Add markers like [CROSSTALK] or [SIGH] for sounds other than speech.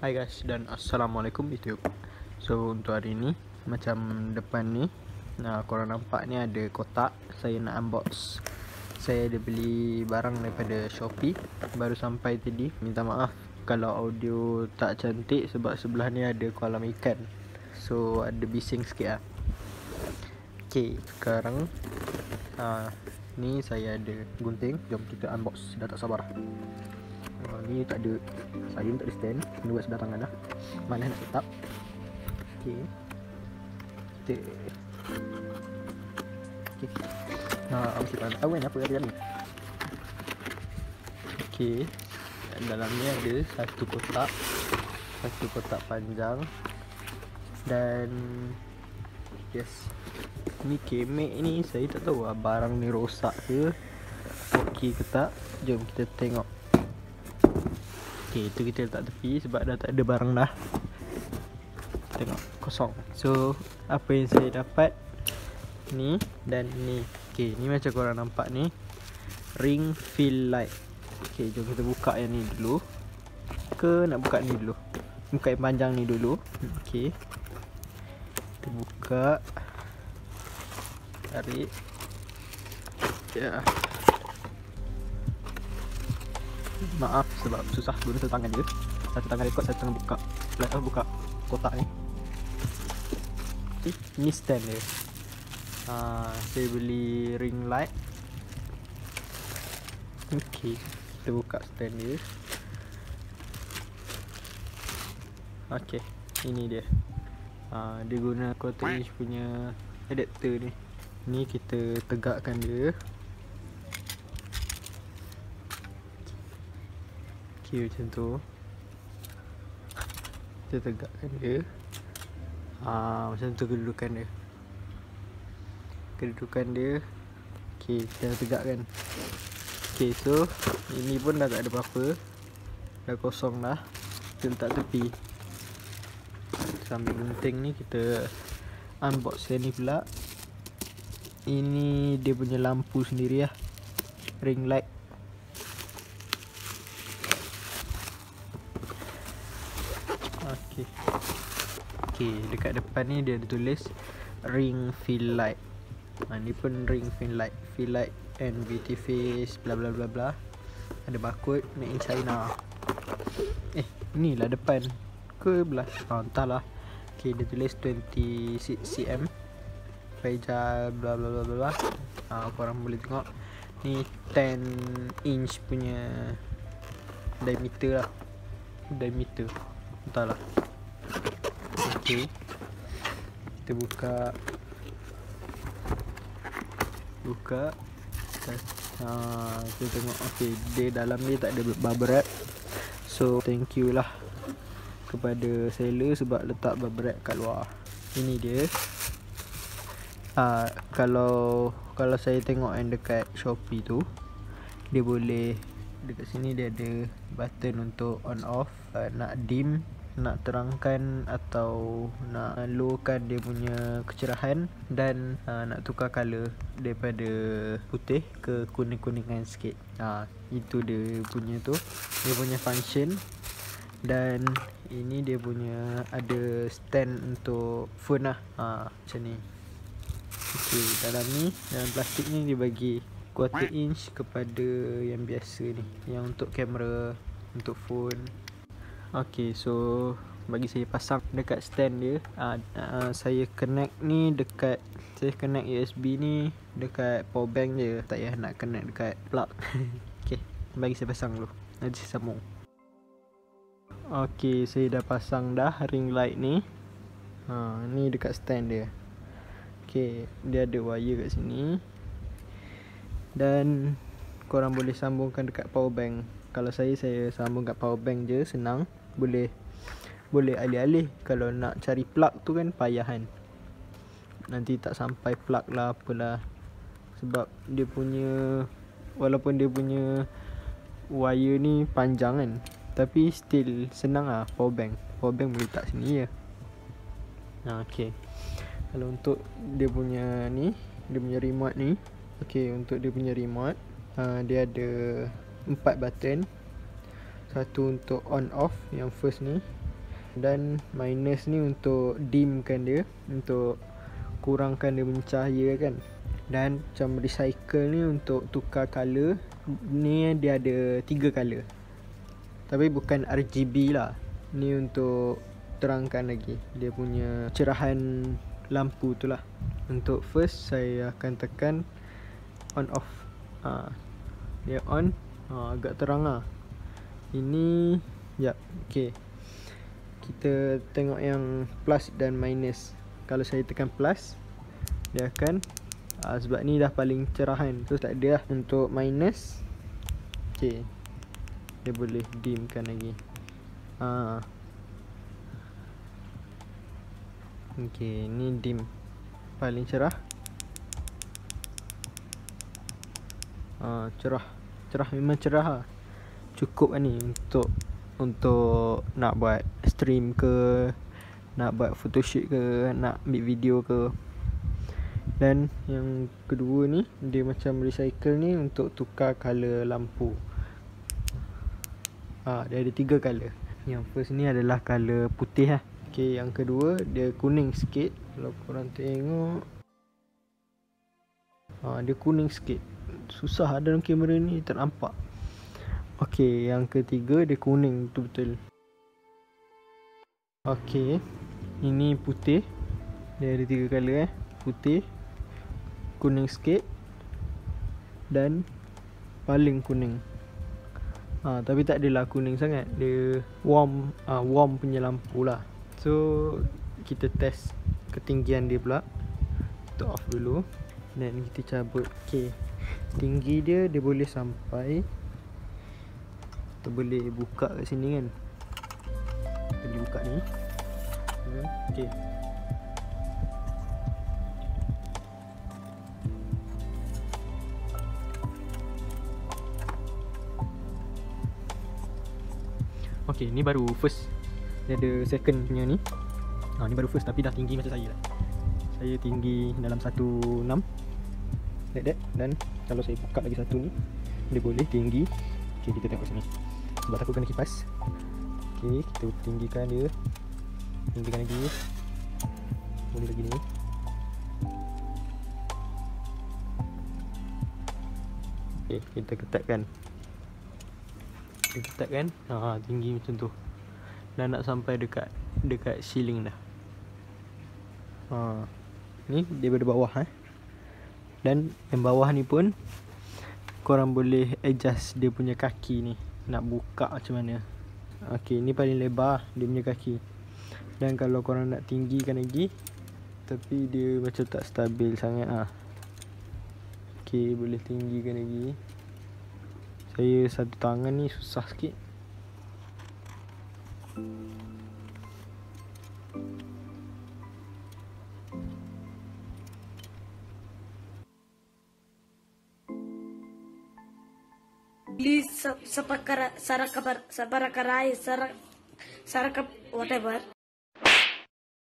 Hai guys dan Assalamualaikum YouTube So untuk hari ni Macam depan ni Nah korang nampak ni ada kotak Saya nak unbox. Saya ada beli barang daripada Shopee Baru sampai tadi. Minta maaf Kalau audio tak cantik Sebab sebelah ni ada kolam ikan. So ada bising sikit lah. Okay sekarang uh, Ni saya ada gunting. Jom kita unbox Dah tak sabar ni tak ada Saya tak ada stand. Kena buat sebelah tangan lah. Mana nak setup Okay Kita Okay Haa Mesti tak tahu kan apa ada dalam ni Okay Dalam ni ada Satu kotak. Satu kotak panjang. Dan Yes. Ni kemek ni Saya tak tahu lah. Barang ni rosak ke? Okey ke tak? Jom kita tengok Okay, itu kita letak tepi sebab dah tak ada barang dah. Tengok, kosong. So, apa yang saya dapat Ni dan ni. Okay, ni macam korang nampak ni. Ring fill light. Okay, jom kita buka yang ni dulu. Ke nak buka ni dulu? Buka yang panjang ni dulu. Okay. Kita buka. Tarik. Ya. yeah. Maaf sebab susah guna satu tangan je Satu tangan rekod, satu tangan buka. Lepas buka kotak ni. Okay. Ni stand dia. Uh, Saya beli ring light. Okay Kita buka stand dia. Okay Ini dia. Uh, Dia guna quarter inch punya adapter ni. Ni kita tegakkan dia Okay macam tu. Kita tegakkan dia. Haa macam tu kedudukan dia. Kedudukan dia. Okay kita tegakkan Okay so Ini pun dah tak ada apa-apa. Dah kosong dah. Kita letak tepi. Sambil gunting ni kita Unbox yang ni pula. Ini dia punya lampu sendiri lah. Ring light Okey. Okey, dekat depan ni dia ada tulis ring fill light. Ha ni pun ring fill light, fill light and beauty face bla bla bla bla. Ada barcode made in China. Eh, ni lah depan ke belah? Ha, entahlah. Okey, dia tulis 26 cm. Fragile bla bla bla bla. Ha, korang boleh tengok. Ni 10 inch punya diameter lah. Diameter. Entahlah Okay Kita buka. Buka. Haa Kita tengok. Okay Dia dalam ni tak ada bubble wrap. So thank you lah Kepada seller sebab letak bubble wrap kat luar. Ini dia. Haa Kalau Kalau saya tengok yang dekat Shopee tu Dia boleh dekat sini dia ada button untuk on off. Uh, nak dim nak terangkan atau nak lowkan dia punya kecerahan dan uh, nak tukar color daripada putih ke kuning-kuningan sikit. Ha, itu dia punya tu. Dia punya function. Dan ini dia punya ada stand untuk phone lah. Ha, macam ni. Ok dalam ni dalam plastik ni dia bagi quarter inch kepada yang biasa ni. Yang untuk kamera untuk phone ok so bagi saya pasang dekat stand dia uh, uh, saya connect ni dekat saya connect USB ni dekat power bank je. Tak payah nak connect dekat plug. [LAUGHS] Ok bagi saya pasang dulu. Nanti saya sambung. Ok saya dah pasang dah ring light ni. Ha, ni dekat stand dia. Ok dia ada wire kat sini. Dan korang boleh sambungkan dekat power bank. Kalau saya saya sambung kat power bank je senang boleh boleh alih-alih. Kalau nak cari plug tu kan payah kan. Nanti tak sampai plug lah apalah. Sebab dia punya walaupun dia punya wire ni panjang kan tapi still senang lah power bank. Power bank boleh letak sini je. Ha, ok kalau untuk dia punya ni dia punya remote ni Okay untuk dia punya remote uh, Dia ada Empat button Satu untuk on off Yang first ni. Dan minus ni untuk dimkan dia Untuk kurangkan dia mencahaya kan. Dan macam recycle ni untuk tukar color Ni dia ada tiga color Tapi bukan RGB lah. Ni untuk terangkan lagi Dia punya cerahan lampu tu lah. Untuk first saya akan tekan on off. Ha, Dia on. Ha, agak terang lah Ini Yap, okay kita tengok yang plus dan minus. Kalau saya tekan plus dia akan uh, sebab ni dah paling cerahan terus tak ada lah untuk minus. Ok dia boleh dimkan lagi. Uh. ok ni dim paling cerah. Uh, cerah. Cerah memang cerah lah cukup lah ni untuk untuk nak buat stream ke nak buat photoshoot ke nak ambil video ke. Dan yang kedua ni dia macam recycle ni untuk tukar color lampu. Ha, dia ada tiga color yang first ni adalah color putih lah. Okay, yang kedua dia kuning sikit. Kalau korang tengok. Ha, dia kuning sikit. Susah dalam kamera ni tak nampak Okey, yang ketiga dia kuning betul-betul. Okey. Ini putih. Dia ada tiga color eh. Putih, kuning sikit dan paling kuning. Ha, tapi tak adalah kuning sangat. Dia warm ha, warm punya lampu lah. So kita test ketinggian dia pula. Kita off dulu. Dan kita cabut. Okey. Tinggi dia dia boleh sampai kita boleh buka kat sini kan? Kita boleh buka ni. Hmm, ok ok ni baru first. Dia ada second punya ni. Ha, ni baru first tapi dah tinggi macam saya lah. Saya tinggi dalam 1.6 like that. Dan kalau saya buka lagi satu ni dia boleh tinggi. Ok kita tengok sini sebab takut kena kipas. Ok kita tinggikan dia. Tinggikan lagi. Boleh lagi ni. Ok kita ketatkan. Kita ketatkan. Ha, tinggi macam tu. Dah nak sampai dekat dekat ceiling dah. Ha. ni daripada bawah eh. Dan yang bawah ni pun korang boleh adjust dia punya kaki ni nak buka macam mana. Ok ni paling lebar dia punya kaki. Dan kalau korang nak tinggikan lagi tapi dia macam tak stabil sangat ah. ok boleh tinggikan lagi. Saya satu tangan ni susah sikit please sapakara sarakar sabarakara sarak sarakap whatever